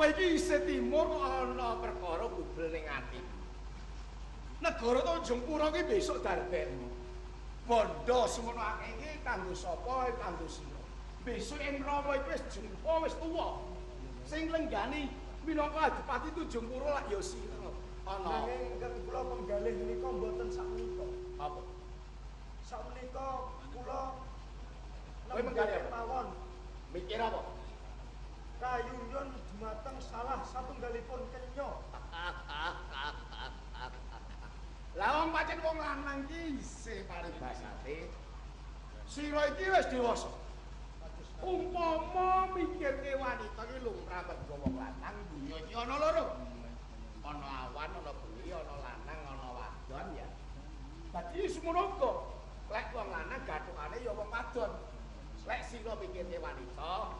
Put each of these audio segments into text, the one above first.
kowe iki isih timur kok ana perkara gubel ning ati. Negara Tanjung Pura ki besok darben. Bondo semono akeh iki kanggo sapa kanggo sira. Besok Rama iki wis jumpa wis tuwa. Sing lenggani minangka adipati Tanjung Pura lak ya sira. Ana Nanging kula penggalih menika mboten sak menika. apa? Sak menika kula Kowe menggalih apa? mawon Mikir apa? dumateng salah satunggalipun kenya. Lah wong pancen wong lanang ki isih paribasate. Sira iki wis dewasa. Umpama mikirke wanita ki lumrah mergo wong lanang dunya iki ana loro. Ana awan, ana bengi, ana lanang, ana wadon ya. Dadi semono. Lek wong lanang gathukane ya wong wadon. Lek sira mikirke wanita,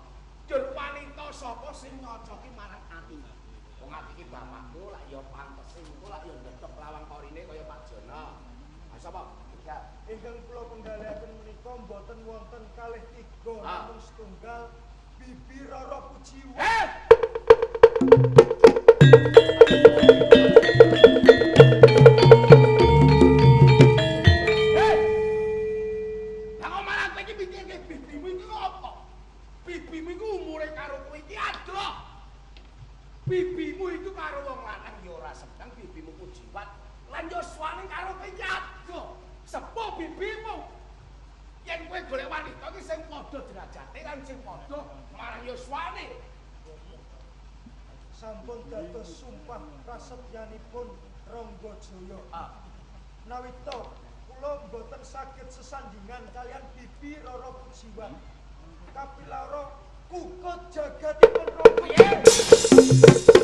dur wanita sapa sing nyocoki marang ati. Wong ati iki bapakku lak ya pantes engko lak ya ndethek lawang korine kaya Pak Jono. Ah sapa? Ya. Ingkang kula penggalihaken menika mboten wonten kalih tiga Ah. namung setunggal Bibi Roro Pujiwa. Eh! Eh! Padha derajate lan sing padha marang yuswane. sampun dados sumpah prasetyanipun Rangga Jaya. Ah. Nawita kula mboten saged sesandingan kalian Bibi Roro Pujiwa. Kapilara kukut jagatipun Rangga.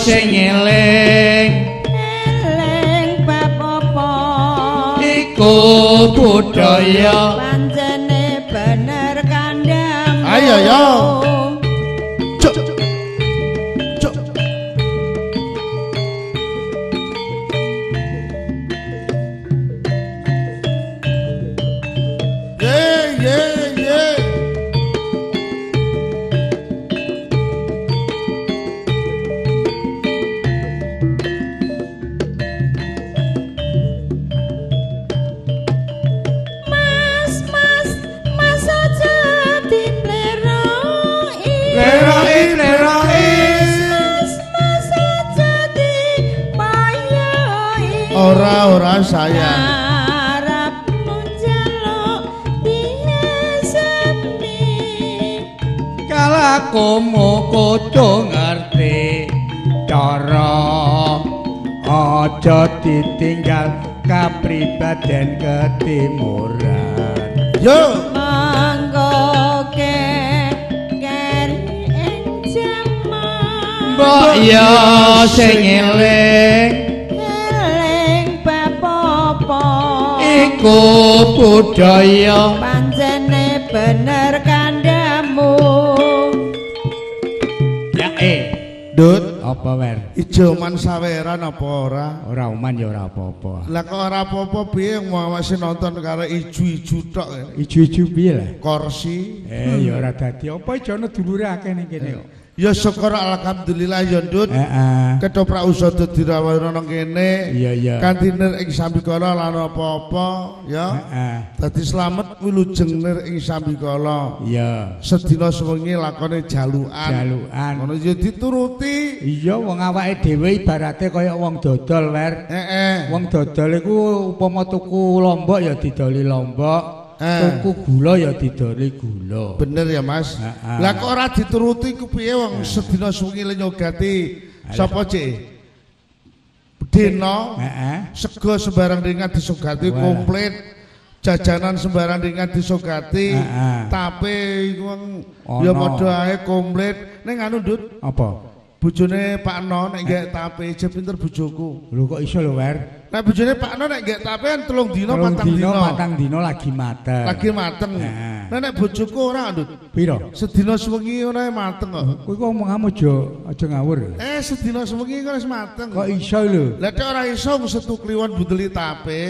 Ya sing eling Ora ora sayang. Arab njaluk diasemi Kalakumu kudu ngerti cara Aja ditinggal kapribaden ketimuran Yo. mangko ke keri Mbok ya sing eling iku budaya pancene bener kandhamu Ya eh Dut, apa wer? ijo man saweran apa ora? Ora uman ya ora apa-apa. Lah kok ora apa-apa piye mau masih nonton karo ijo-ijo tok ya? Ijo-ijo piye lah? Kursi. Eh ya ora dadi apa ijo ana dulure akeh ning kene kok. Ya syukur alhamdulillah ya Dut. Heeh. Ketoprak usaha dirawani nang kene. Iya iya. Kantiner ing sambikala lan apa-apa ya. Heeh. Dadi slamet wilujeng nir ing sambikala. Iya. Sedina sewengi lakone jalukan. Jalukan. Ngono ya dituruti. Iya wong awake dhewe ibarate kaya wong dodol wer. Heeh. Wong dodol iku upama tuku lombok ya didoli lombok, Eh. Tuku gula ya didoli gula. Bener ya Mas. Lah kok ora dituruti ku piye wong sedina sewengi le nyogati sapa cek? Dina Heeh. sego sembarang ringan disogati komplit. Jajanan sembarang ringan disogati. Iku wong ya padha ae komplit. Ning anu Dut, Apa? Bojone Pak No nek gak tape je pinter bojoku. Lho kok iso lho wer? Nek bojone Pak No nek gak tape kan telung dina Telung patang dino, dina. patang dino lagi mateng. Lagi mateng. Heeh. Nah nek bojoku ora Dut. Piro? Sedina sewengi ora mateng kok. Kowe kok omonganmu aja aja ngawur. Eh sedina sewengi kok wis mateng. Kok iso lho? Lah nek ora iso setu kliwon bundeli tape,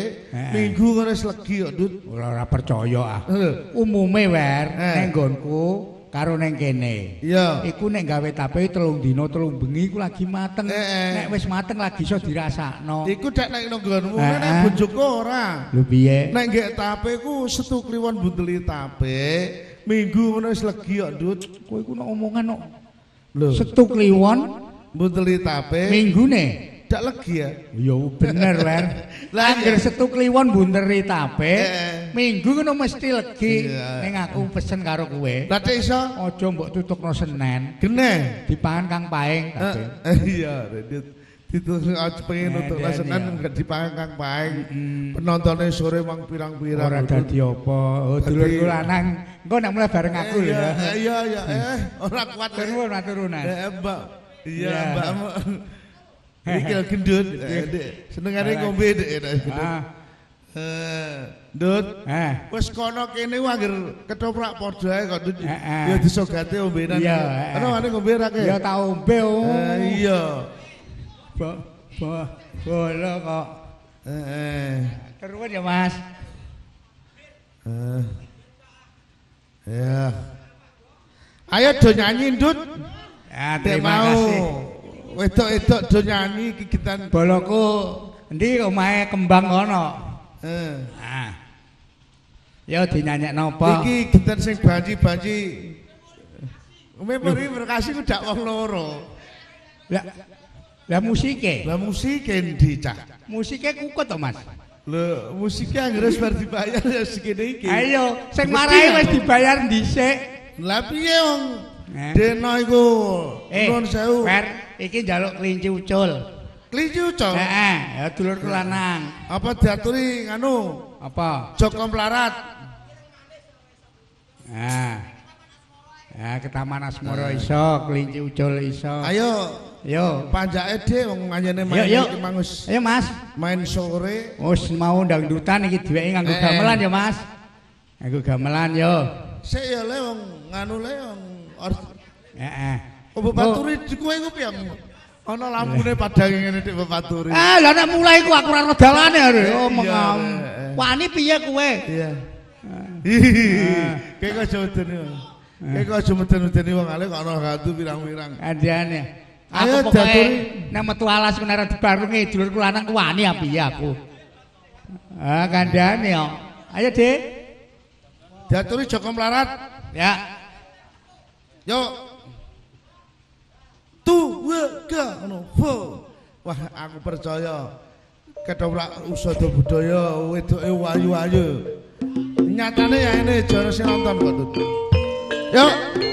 minggu ngono wis legi kok, Dut. Ora ora percaya ah. Umume wer Eh. nggonku karo ning kene. Iya. Iku nek gawe tape telung dino telung bengi iku lagi mateng. Eh, eh. Nek wis mateng lagi iso dirasakno. Iku dek nek nang nggonmu Eh, nek eh. bojoku ora. Lho piye? Nek nggih tape ku setu kliwon bundeli tape, minggu ngono wis legi kok, Dut. Kowe iku nek omongan kok Lho, setu kliwon bundeli tape minggune. Dak legi ya. Ya bener wer. Lah, Angger iya. setu kliwon bunteri tape, Eh. minggu ngono mesti legi. Iya. Ning aku pesen karo kowe. Lah iso Aja mbok tutukno Senen. geneh. Dipangan Kang Paeng Eh, tapi. eh, iya, Dit. Itu aja pengen Eh, untuk lasenan iya. enggak dipangan Kang Paeng. Penontonnya sore mang pirang-pirang. Ora dadi apa. Oh, dulurku lanang. Engko nek mulai bareng aku lho. Iya, ya. eh, iya, iya, eh, ora kuat. Nuwun, matur nuwun. Eh. Iya, Iya. Mbak. Iki gendut. Eh, Dek. Senengane ngombe Dek. eh. Ah, Eh, Dut. eh. Wis kono kene anggere ketoprak padha ae kok Dut. Eh, eh. Ya disogate ombenan. Iya, Ana ane ngombe ra ke? Ya tau ombe oh. Iya. Ba ba bola kok. Eh. Terus ya Mas. Eh. Ya. Ayo do nyanyi, Dut. Ya terima kasih. Wedok-wedok do nyanyi gigitan. Boloku endi omahe kembang kono. Eh. Ah. Ya dinyanyekno apa? Iki gigitan sing banci-banci. Memori berkasih ku dak wong loro. Lah lah musike. Lah musik endi cah? Musike kukut to Mas. Lho, musiknya anggere wis bar dibayar ya segene iki. Ayo, sing Mesti marahi aku. wis dibayar dhisik. Lah piye wong Eh. Dena iku Eh, sewu. Iki njaluk kelinci ucul. Kelinci ucul. Heeh, ya dulurku lanang. Apa diaturi nganu? Apa? Joko Melarat. Nah. Ya, ke Taman Asmara iso, kelinci ucul iso. Ayo Yo. panjake dhe wong anjene Yuk, main yuk. iki mangus. Ayo, Mas. Main sore. Wis mau dangdutan iki diweki nganggo Eh. gamelan ya, Mas. Nganggo gamelan yo. Sik ya le wong nganu le wong Heeh. Oh, Bapaturi di kowe iku piye? Ana lampune padang ngene Dik Bapaturi. Ah, lah nek mulai ku aku ora ro dalane are. Oh, Iya, mengam. eh. Wani piye kowe? Iya. Kayak kok medeni. Kayak kok aja medeni wong ale kok ana gatu pirang-pirang. Kandhane. Ayo, diaturi. nek metu alas nek dibarungi dulurku lanang ku wani apa piye aku. Ah, kandhane yo. Ayo, Dik. Diaturi Joko Melarat. Ya. Yo. Tu wa ga ngono. Wah, aku percaya ketoprak usada budaya wedoke wayu-wayu. Nyatane ya ini jare sing nonton kok. Yuk.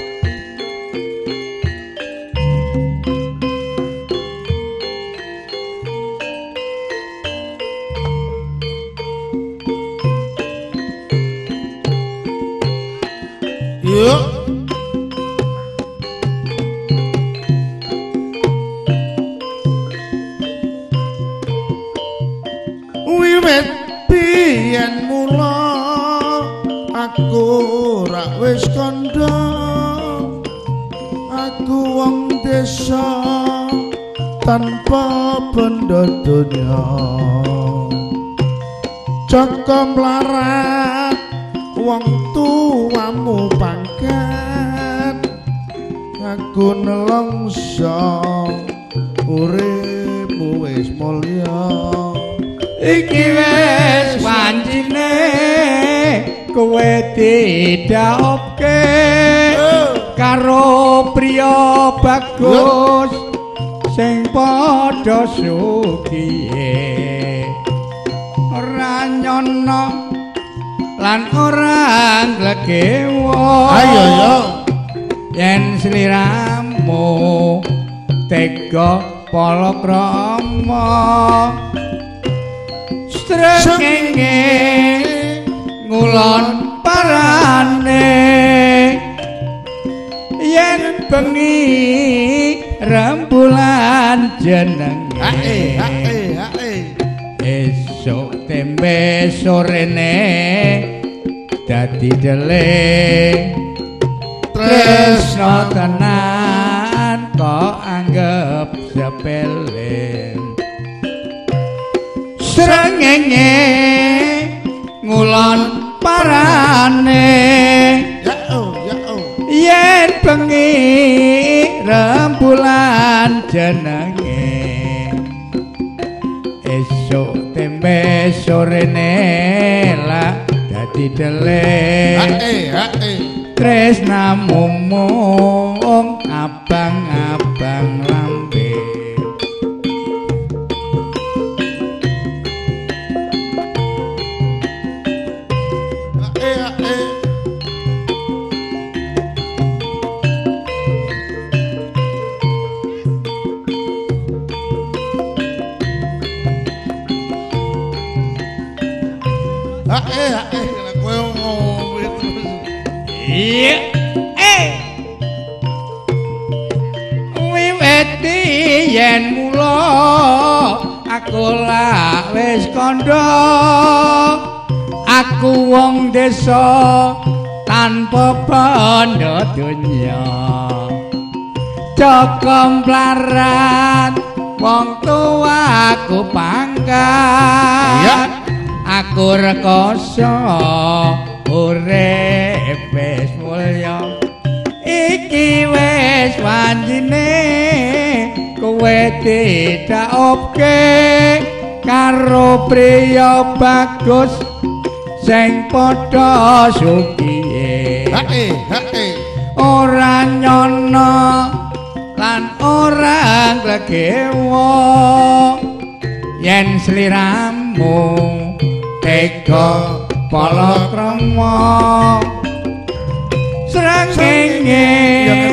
Anggap sepele. Srengenge ngulon parane. Ya oh ya oh yen bengi rembulan jenenge. Esuk tembe sorene lah dadi deling hae hae tresnamu mung abang-abang aku lak wis kandha aku wong desa tanpa banda donya. Joko mlarat wong tuaku pangkat. Iya. aku rekoso urip wis mulya. Iki wis wanjine kowe tidak oke karo priya bagus sing padha sugiye hae hae ora nyono lan ora glegewo yen sliramu tega palakrama. Srengenge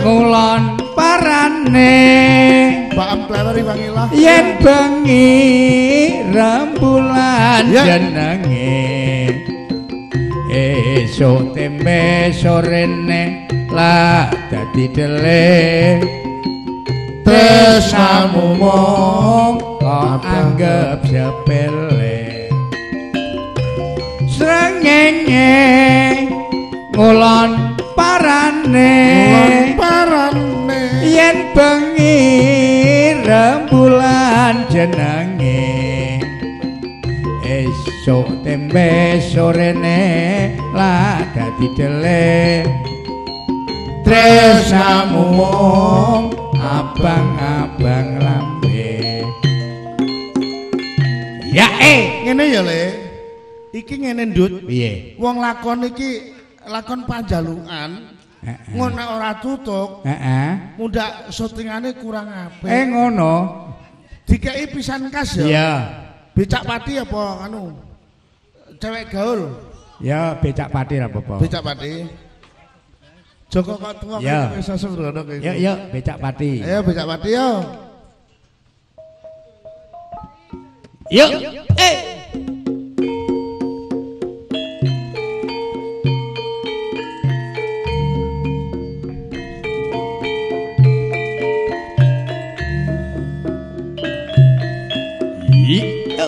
Ngulon parane. Baam kleri wangilah. yen bengi rembulan Ya. jenenge esuk tembe sorene lah dadi dele. Tresnamu mung kok anggap sepele. Srengenge ngulon parane parane. yen bengi rembulan jenenge esuk tembe sorene lah dadi dele tresnamu abang-abang lambe ya eh Ngene ya, Le. Iki ngene, Ndut. piye Wong lakon iki lakon panjalukan. Heeh. Ngono ora tutuk, heeh mudak syutingane kurang apik. eh ngono Dikei pisan kas ya. ya Becak pati apa anu? Cewek gaul. ya becak pati ra apa Becak pati. Joko kok tua Ya. kaya iso sembrono kowe. yuk yuk becak pati Ayo becak pati yo. Yuk. Eh.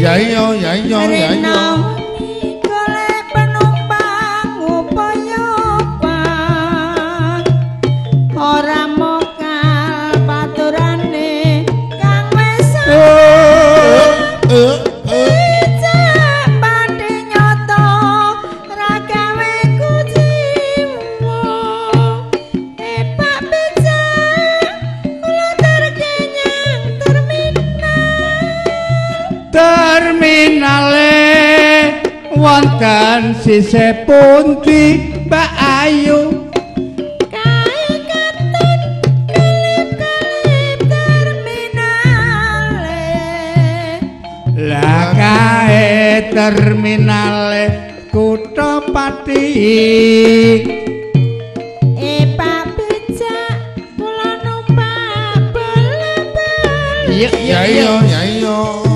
beli Ya iya, ya iya, ya sisih pundi Mbak Ayu kae katon kelip-kelip terminale lah kae terminale kutha Pati Epak becak kula numpak bola-bali Yuk, Ya iya, ya. Iya.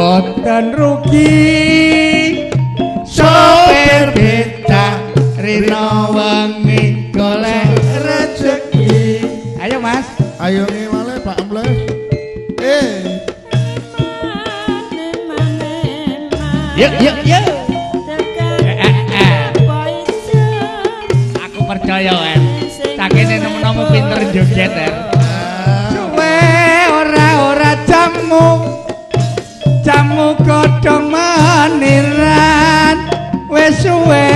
Boten rugi. Sopir becak rino wengi golek rezeki ayo mas. Ayo ngewale Pak Amle. Eh, yuk yuk yuk. Eh, eh, eh. aku percaya kan sakene nemu-nemu pinter joget kan suwe ora ora jamu jamu godhong maniran. Wis suwe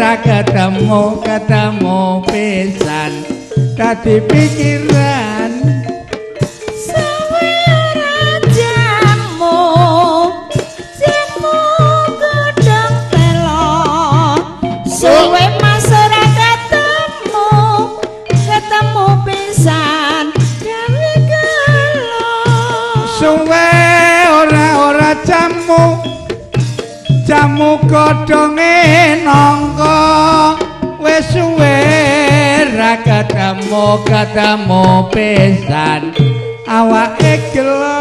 ra ketemu ketemu pisan. Dadi pikiran jamu godhonge nangka. Wis suwe ra ketemu ketemu pisan. Awake gelo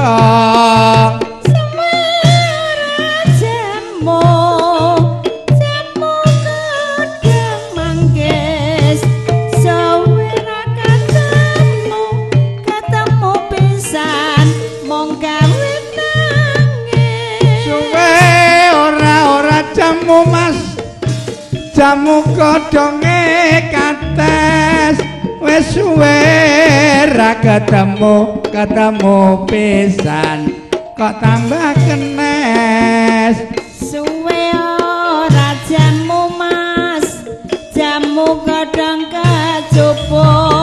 jamu kodonge kates. Wis suwe ra ketemu ketemu pisan. Kok tambah kenes? Suwe ora jamu mas. Jamu kodong kecupuk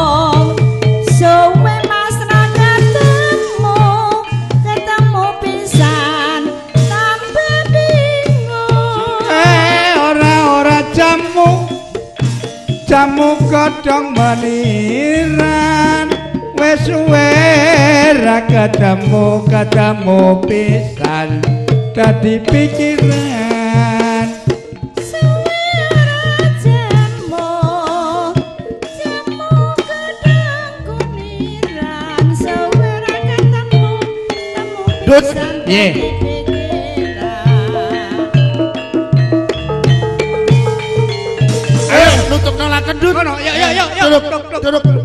jamu godhong meniran wis suwe ra ketemu ketemu pisan. Dadi pikiran. Yeah. no, no, yo, yo, yo.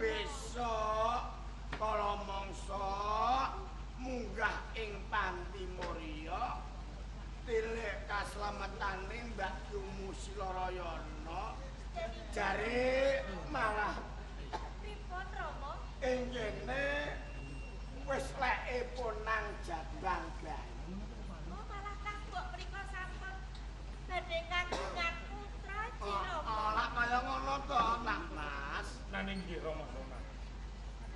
rubbish. Sunan.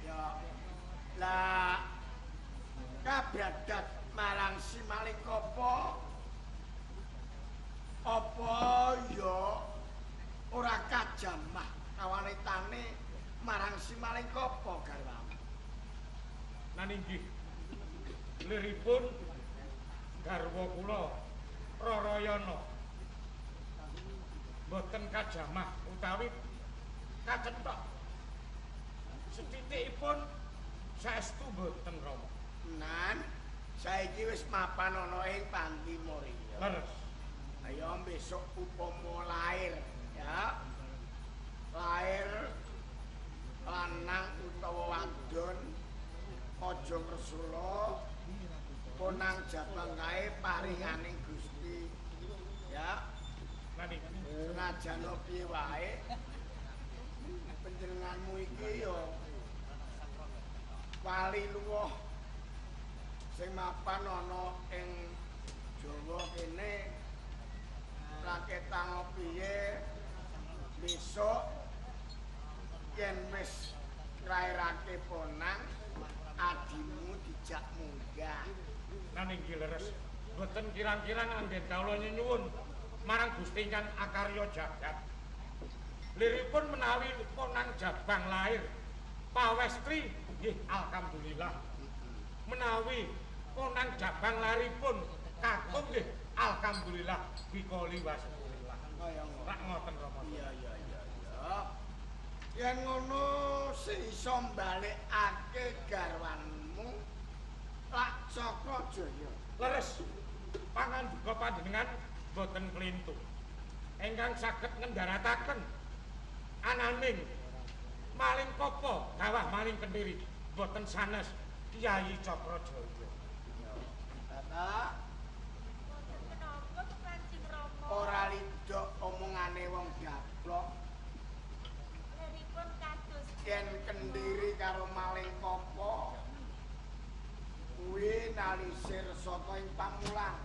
Ya lah kabradat marang si Malikopo apa ya ora kajamah kawanitane marang si Malikopo garwamu. Nan inggih. Liripun garwa kula Rarayana. Mboten kajamah utawi kacentok. Setitikipun saestu mboten Rama. Nan saiki wis mapan ana ing Panti Moria. Leres. Ayo besok upama lair ya. Lair lanang utawa wadon aja ngresula ponang jabang kae paringaning Gusti. Ya, Nan inggih. senajan piye wae panjenenganmu iki ya wali luwih sing mapan ana ing Jawa kene raketang piye besok yen wis nglairake ponang adimu dijak munggah Nan inggih leres. Mboten kirang-kirang anggen kawula nyuwun marang Gusti Kang Akarya Jagat. Liripun menawi ponang jabang lahir pawestri nggih alhamdulillah. Menawi ponang jabang lahiripun kakung nggih alhamdulillah bikoli wasulillah. ngono Rak ngoten Rama. Iya iya iya iya. Yen ngono sing iso mbalekake garwanmu lak Cakra-Jaya. Leres. Pangan juga panjenengan boten klintu. Engkang saged ngendharataken ananing maling kopo gawah maling kendiri boten sanes Kyai Cakrajaya. Tata Wonten menapa to Kanjeng Rama? ora lidok omongane wong gablok Leripun kados yen kendiri karo maling kopo kuwi nalisir saka ing pamulang.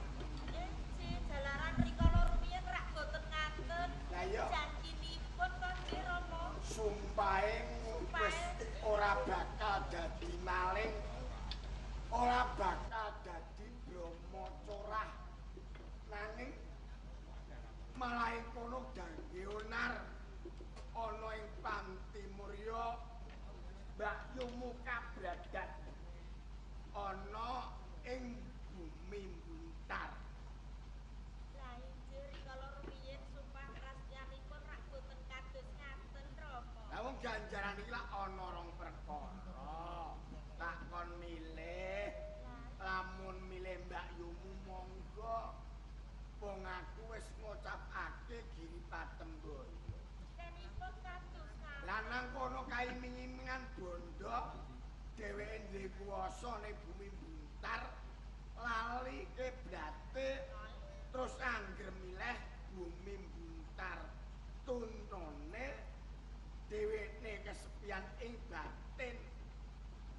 Ora bakal dadi bromo corah nanging malah ing kono dangge onar ana ing Panti Murya Mbak Yumu kabradat ana ing bumi buntar Lah injih rikala rumiyin sumpah krasyanipun rak boten kados ngaten Rama. Lah wong ganjaran iki lak ana rong perkara. Tak kon milih, lamun milih Mbak Yumu monggo. Wong aku wis ngucapake giri patemboyo. Denipun kados ngaten. Lanang kono kaiming-imingan bondo dheweke duwe ning bumi buntar lali kiblate terus angger milih bumi buntar. Tuntune dheweke kesepian ing batin.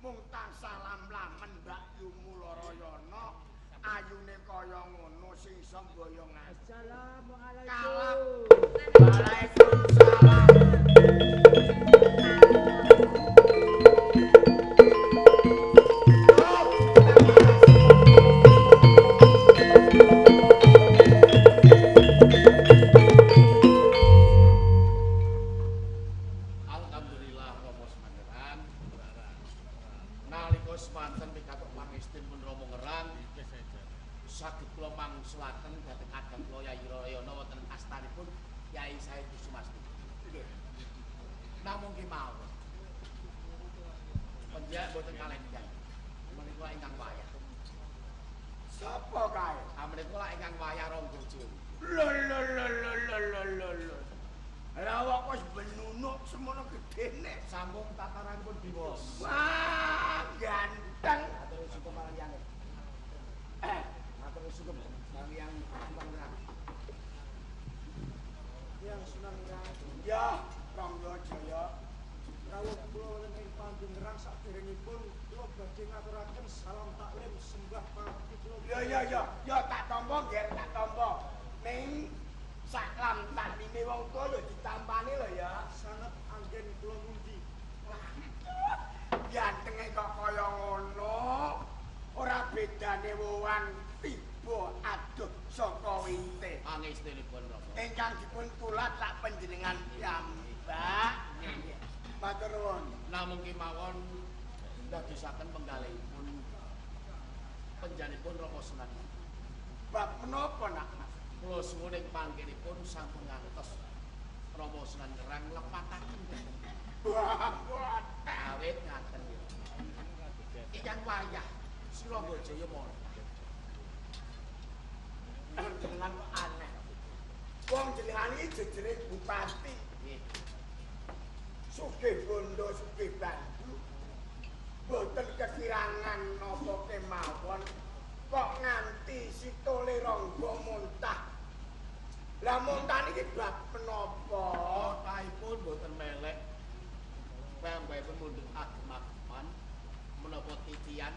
Mung tansah lam-lamen Mbak Yumu Larayana ayune kaya ngono sing iso mboyong Matur nuwun. Namung kemawon ndadosaken penggalihipun penjanipun Rama Sunan. Bab menapa nak? Kula suwun ing panggenipun sampun ngantos Rama Sunan Ngerang lepataken. Wah. Awit ngaten. Ikan wayah Jaya Mall. Jenengan kok aneh. Wong jenengan iki jejere bupati. Sugih bondo sugih bandu. Boten kekirangan napa kemawon kok nganti sitole ronggo muntah. Lah muntah niki bab menapa? Kaipun boten melek. Piyambakipun mundhut agem-ageman menapa titian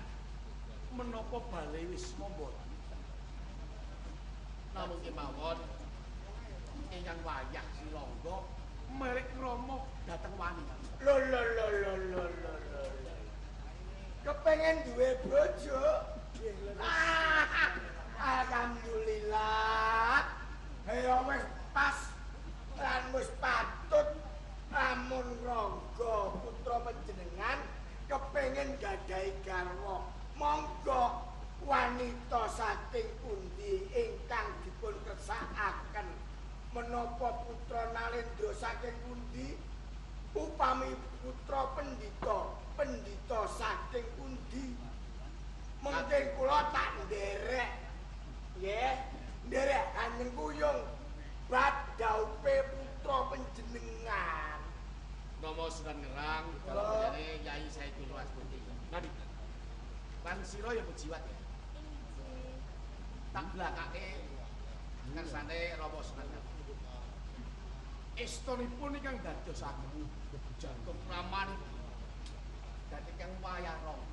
menapa bale wisma mboten. Namung kemawon ingkang wayah Silangga merek Rama dhateng wani. Lho lho lho lho lho lho. Kepengen duwe bojo? Ah, Alhamdulillah. Ayo wis pas lan wis patut lamun rangga putra panjenengan kepengen gadahi garwa. Monggo wanita saking pundi ingkang dipun kersakaken menapa putra Nalendra saking pundi upami putra pendhita pendhita saking pundi mungkin kula tak nderek nggih nderek anjing kuyung bab daupe putra panjenengan Rama Sunan Ngerang Kula. kalajane Yai Saidul Wastuti. Nadi. Lan sira ya pejiwat ya. Tak blakake kersane Rama Sunan Ngerang. Estunipun ingkang dadosaken jantung pramani dadi kang wayah rong.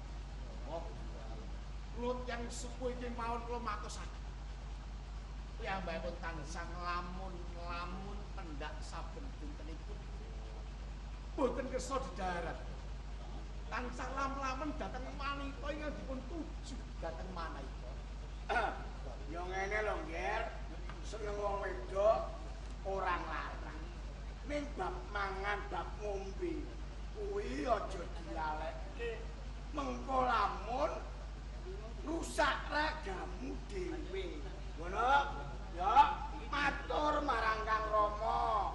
Kula yang sepuh iki mawon kula matosaken. Piyambakipun tansah nglamun nglamun pendak saben dintenipun. Boten kersa di darat. Tansah lam-lamen dhateng wanita ingkang dipun tuju dhateng manahipun. yo ngene lho Nger seneng wong wedok orang larang ning bab mangan bab ngombe kuwi aja dilalekke mengko lamun rusak ragamu dhewe. Ngono ya matur marang Kang Rama.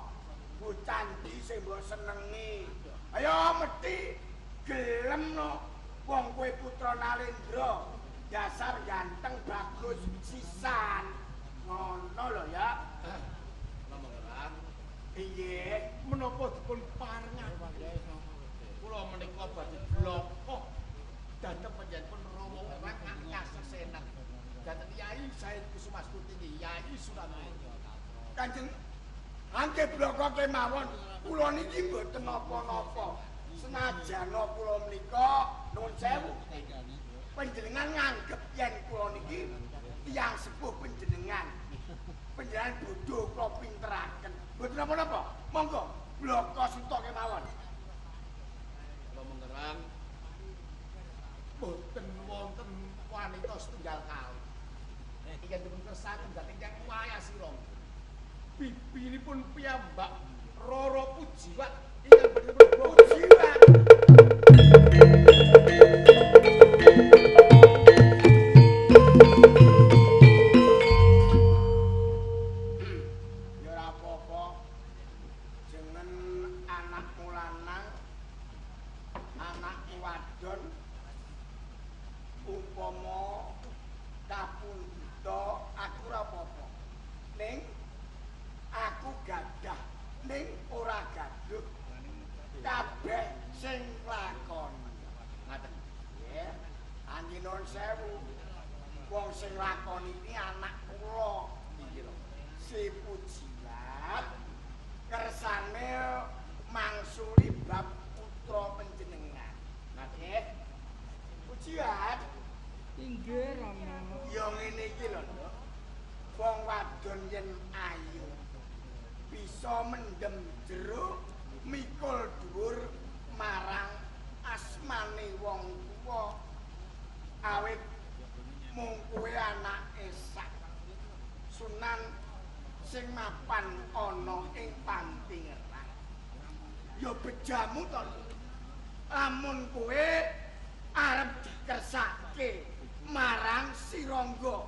Bocah ndi sing mbok senengi? Ayo mesti gelem no wong kowe putra Nalendra. Dasar ganteng bagus sisan. Ngono lho ya iya menapa dipun parengaken kula menika badhe bloko dhateng panjenengan Rama Ngerang angkas sesenat dhateng Yai Said Kusumastuti Yai Surabaya kanjeng angke bloko kemawon. Kula niki mboten napa-napa. Senajan kula menika nuwun sewu. Panjenengan nganggep yen kula niki tiyang sepuh panjenengan. Panjenengan bodho pinteraken mboten napa-napa monggo. Bloko suta kemawon bejamu to. Lamun kowe arep dikersake marang Sirangga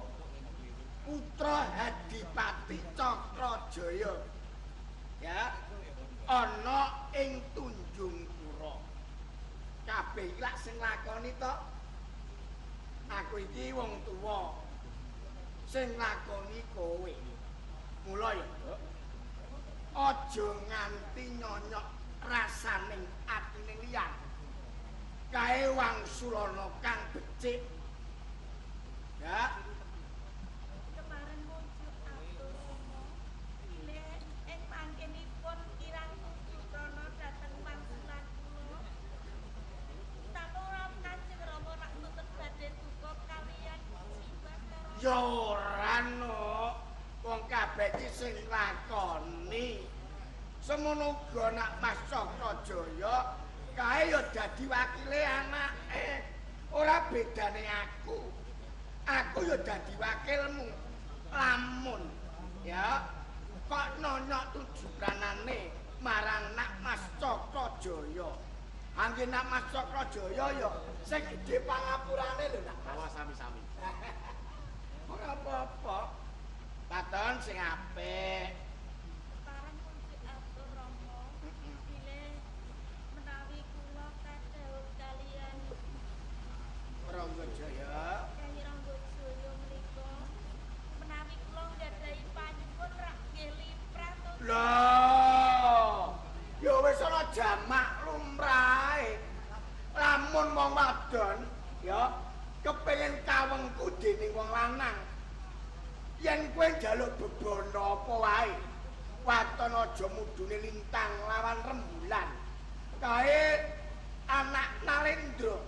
putra Hadipati Cakrajaya. Ya. Ana ing Tunjung Pura. Kabeh iki lak sing lakoni to. Aku iki wong tuwa. Sing lakoni kowe. Mula ya, Nduk. Aja nganti nyonyok rasaning atine liyan. Kae wangsulana kang becik. Ya, Kemarin muncul atur Romo. Ing mangkenipun kirang krono dhateng wangsulan kula. Sampura Kanjeng Rama rak nutut badhe duka kaliyan karo ya ora no. Wong kabeh sing lakoni. Semono uga nak kae ya dadi wakile anake. Ora bedane aku. Aku ya dadi wakilmu. Lamun ya kok nonyok tujukranane marang nak Mas Cakrajaya. Angge nak Mas Cakrajaya ya sing gedhe pangapurane lho nak Bawa sami-sami. Ora apa-apa. Katon sing apik. Parang muncul atur Romo. Bilih menawi kula kadhawuh kaliyan Ranggajaya. Kyai Ranggajaya menika menawi kula nggadahi panyuwun rak nggih limrah to. Lah, ya wis ana jamak lumrahe. Lamun wong wadon ya kepengin kawengku dening wong lanang. Yen kowe njaluk bebono apa wae, waton aja mudune lintang lawan rembulan. Kae anak Nalendra.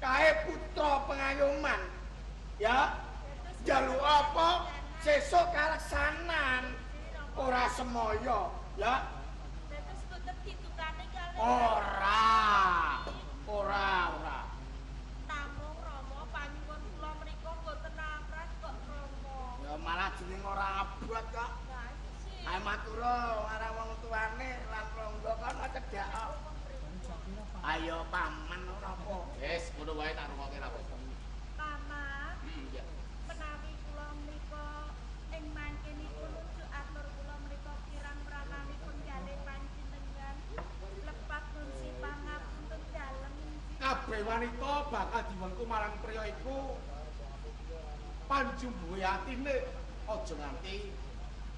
Kae putra pengayoman. Ya, njaluk apa sesuk kaleksanan. Semoyo, ya. Dados boten ditukane kalih Ora. Ora, ora. namung Rama panyuwun kula menika boten amrat kok Rama. Ya malah jeneng ora abot kok. Ayo matur marang wong tuane lan ronggo kono cedhak. Ayo paman ora apa. Wis, ngono wae tak rungokke ra apa-apa. Mama, Hmm, ya. menawi kula menika ing mangkenipun unjuk atur kula menika kirang prananipun kalih panjenengan lepat nun si pangapunten dalem Kabeh wanita bakal diwengku marang priya iku panjumbuhe atine aja nganti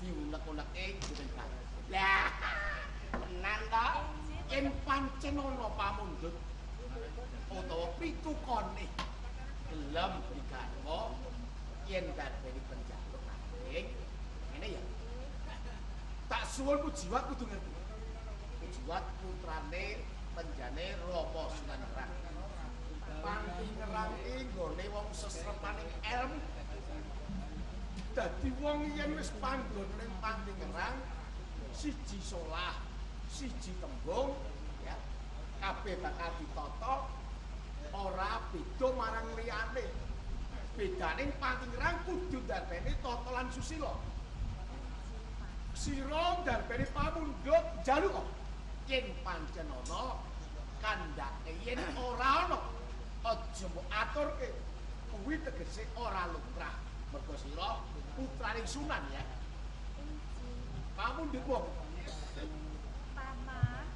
diunek-uneke jeneng banget. Lah, to? Yen pancen ana pamundhut utawa pitukane gelem digawa yen darbeni penjaluk nanging ngene ya. Tak suwun pujiwat kudu ngerti. Pujiwat putrane penjane Rama Sunan Ngerang. Panti ngerang iki nggone wong sesrepaning ilmu. Dadi wong yen wis panggon ning panti ngerang siji solah, siji tembung ya. Kabeh bakal ditata ora beda marang liyane. Bedane panti ngerang kudu ndarbeni tata lan susila. Sira ndarbeni pamundhut jaluk yen pancen ana kandhake yen ora ana aja mbok aturke. Kuwi tegese ora lumrah. Mergo sira putraning Sunan ya. Kamu ndek Mama,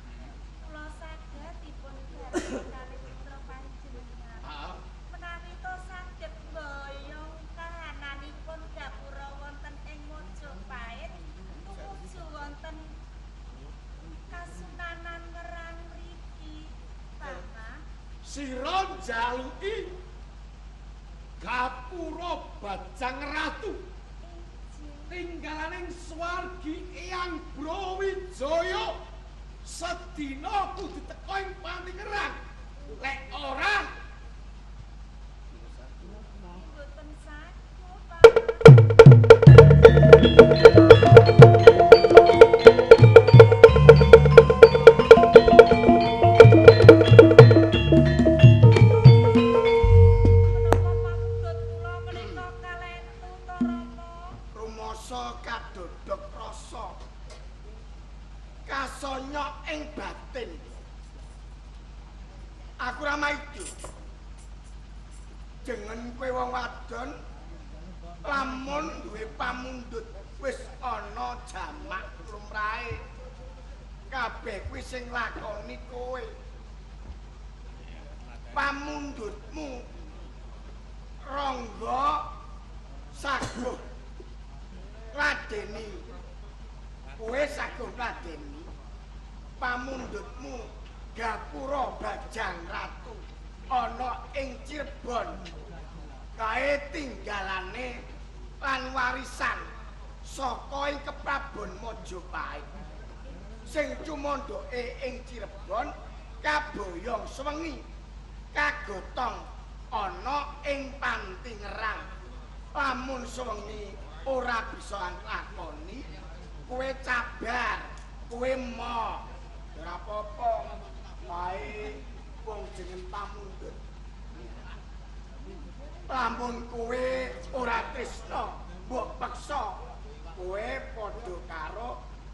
kula saged dipun garap kalih putra panjenengan. Ah, Menawi to saged mboyong kahananipun gapura wonten ing Mojopait, tumuju wonten Kasunanan Ngerang mriki, Mama. Sira jaluki gapura bajang ratu. Tinggalaning swargi Eyang Brawijaya. Sedina kudu teko ing Pantingerang lek ora. Saku, Mama. Gapura bajang ratu ana ing Cirebon. Kae tinggalane lan warisan saka ing keprabon Majapahit. Sing cumondoke ing Cirebon kaboyong sewengi kagotong ana ing Pantingerang lamun sewengi ora bisa nglakoni kowe cabar kowe mo ora apa-apa wae wong jeneng pamundhut. Lamun kowe ora tresna mbok peksa. Kowe padha karo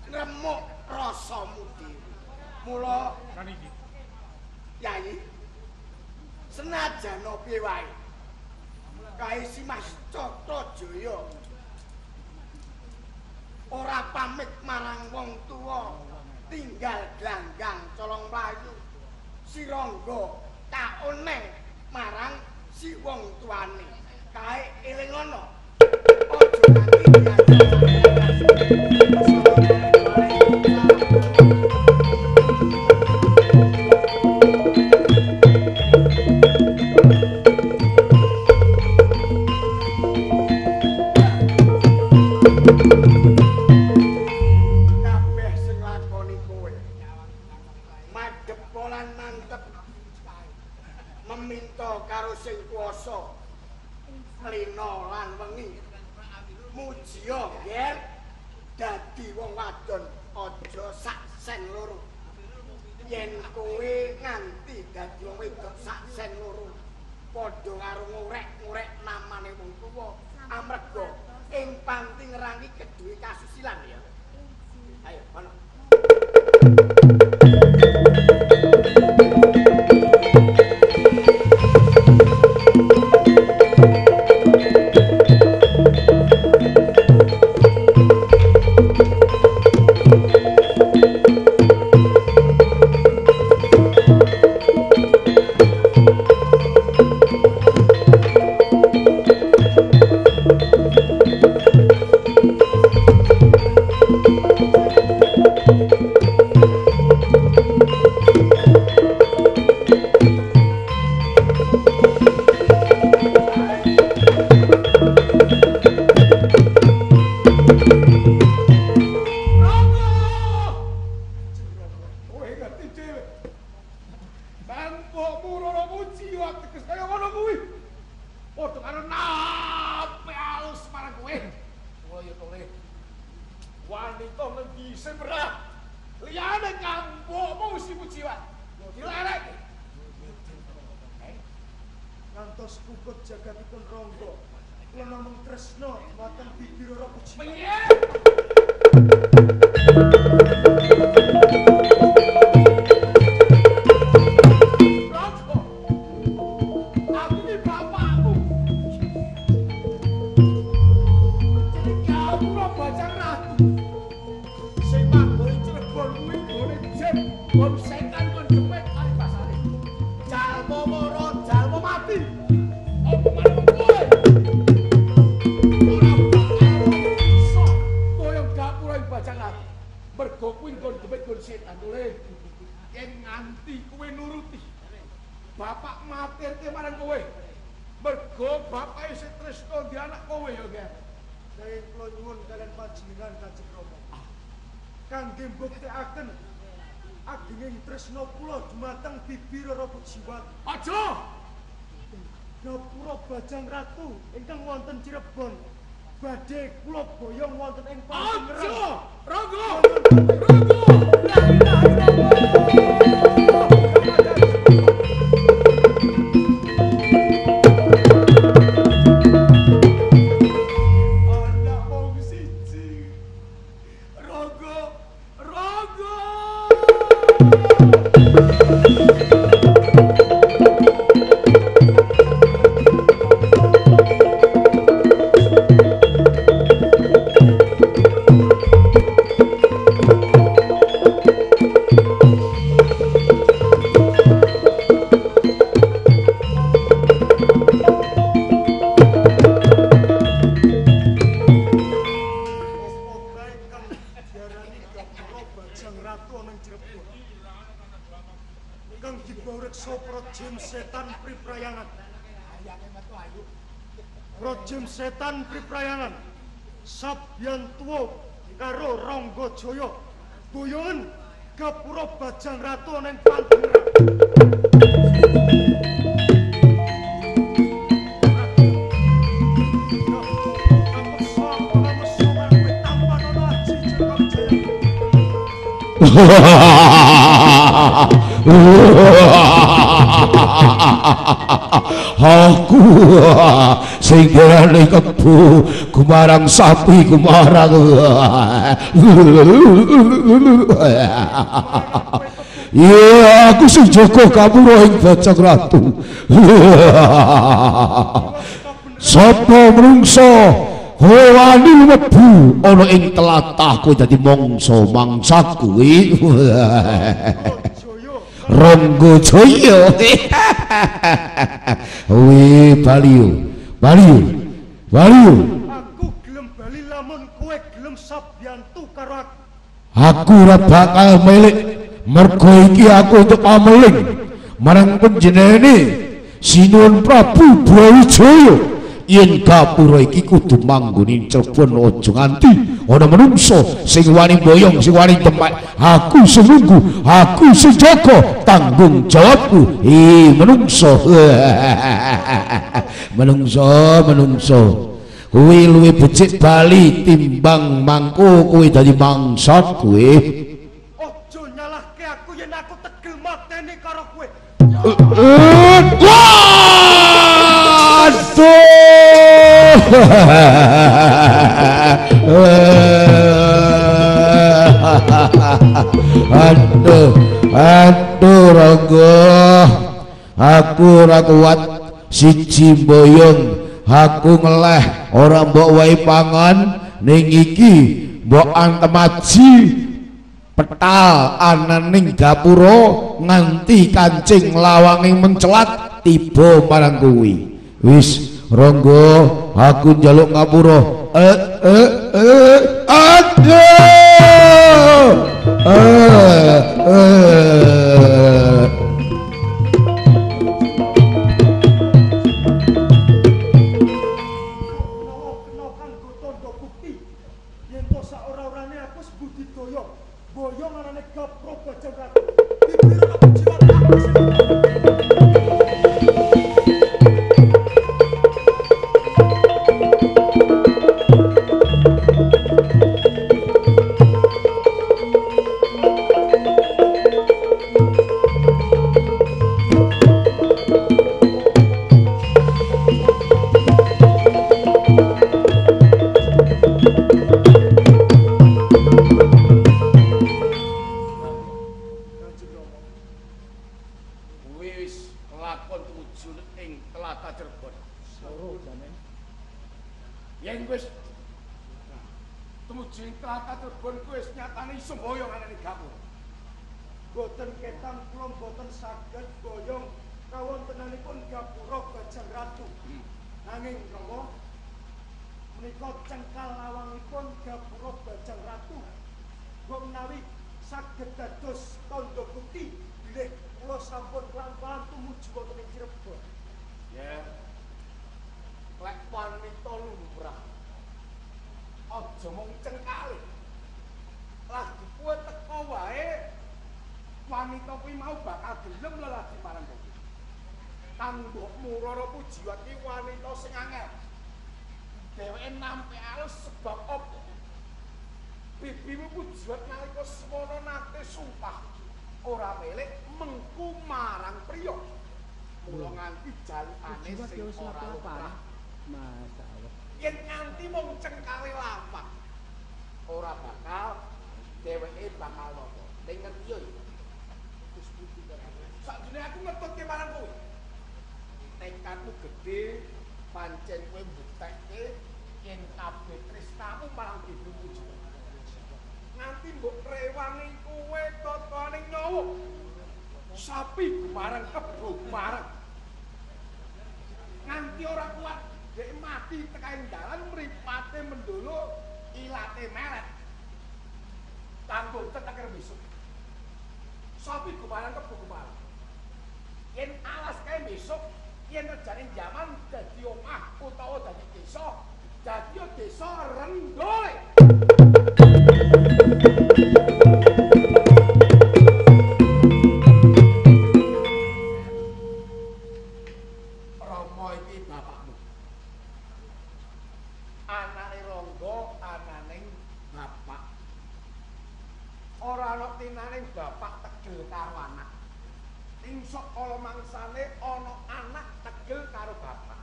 ngremuk rasamu dhewe. Mula Kaniki. Yai senajan piye wae? Kae si Mas Cakrajaya ora pamit marang wong tuwa tinggal glanggang colong mlayu. Si Rangga tak oneng marang si wong tuane. Kae eling ana. Aja nganti yen kowe nganti dadi wong wedok sak sen loro. Padha karo ngorek-ngorek namane wong tuwa. Amarga ing panti ngerangi keduwe kasusilan ya. Ayo ana you. Tresna kula dumateng bibir ora pujiwat Aja! Gapura Bajang Ratu ingkang wonten Cirebon badhe kula boyong wonten ing Aja! Panjenengan. Rangga! Rangga! Aku sing garane kebu gumarang sapi gumarang Ya aku sing jaga kapura ing bajang ratu Sapa menungso wani mlebu ana ing tlatahku dadi mangsa mangsaku Ronggo Jaya. Wi Baliu. Baliu. Baliu. Aku gelem bali lamun kowe gelem sabyantu karo aku. Aku ora bakal milik mergo iki aku untuk pameling. Marang panjenengane Sinuwun Prabu Brawijaya. Yen gapura iki kudu manggoni Cirebon aja nganti. Ana menungso sing wani boyong sing wani temek aku sing aku sing tanggung jawabku. I menungso. Menungso menungso. Kuwi luwih becik bali timbang mangko kuwi dadi mangsa kuwi Aduh, aduh Rangga. Aku ora kuat siji boyong. Aku ngeleh ora mbok wae pangan ning iki mbok antemaji petal ananing gapura nganti kancing lawanging mencelat tiba marang kuwi. Wis ronggo aku njaluk ngapura. Eh eh eh aduh! Eh eh kuwi mau bakal gelem lelaki marang kowe. Tanggokmu Rara Pujiwat ki wanita sing angel. Dheweke nampe alus sebab apa? Bibimu Pujiwat nalika semono nate sumpah ora melek mengku marang priya. Mula nganti jalukane sing ora lumrah. Masalah. yen nganti mung cengkale lapak ora bakal dheweke bakal nopo ning ngerti yo Wis bukti karo aku. Sakjane aku ngetutke marang kowe. Tekadmu gedhe pancen kowe mbuktekke yen kabeh tresnamu marang ibumu juga nganti mbok rewangi kowe totoning nyawa. Sapi marang kebo marang nganti ora kuat dek mati tekaing dalan mripate mendolo ilate melet. Kanggo teteker besok. Sapi gumarang kebo gumarang yen alas kae besok yen rejane jaman dadi omah utawa dadi desa dadi desa rendole ning sok kala mangsane ana anak tegel karo bapak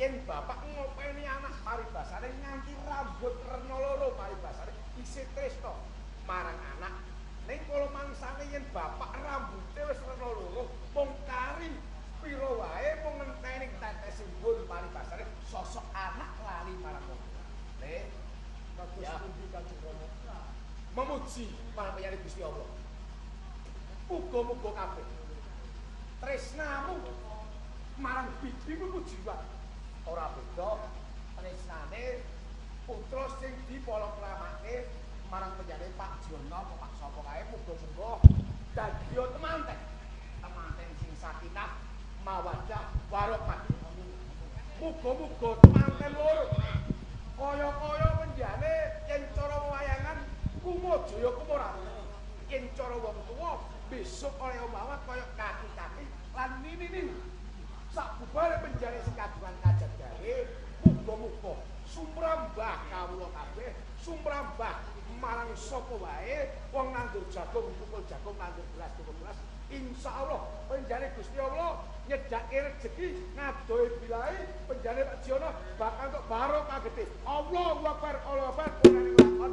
yen bapak ngopeni anak paribasane nganti rambut rena loro paribasane isih tresna marang anak ning kala mangsane yen bapak rambute wis rena loro mung kari pira wae mung ngenteni tetes simbol paribasane sosok anak lali marang wong le Bagus Ya. pundi Kanjeng Rama. memuji marang penyanyi Gusti Allah. Muga-muga kabeh tresnamu marang bibimu muji wae. Ora beda tresnane putra sing dipolokramake marang penyanyi Pak Jono apa Pak sapa kae muga-muga dadi temanten. Temanten sing sakinah mawaddah warahmah. Muga-muga temanten loro kaya-kaya penjane yen cara wayangan kumajaya kumurah yen cara wong tuwa besok oleh omawat kaya lan nini-nini sak bubare penjane sing kagungan kajat gawe muga-muga sumrambah kawula kabeh sumrambah marang sapa wae wong nganggur jagung tukul jagung nganggur beras tukul beras insyaallah penjane Gusti Allah nyedake rezeki ngadohi bilahi penjane Pak Jono bakal untuk barokah gede Allahu Akbar Allahu Akbar. Ora lakon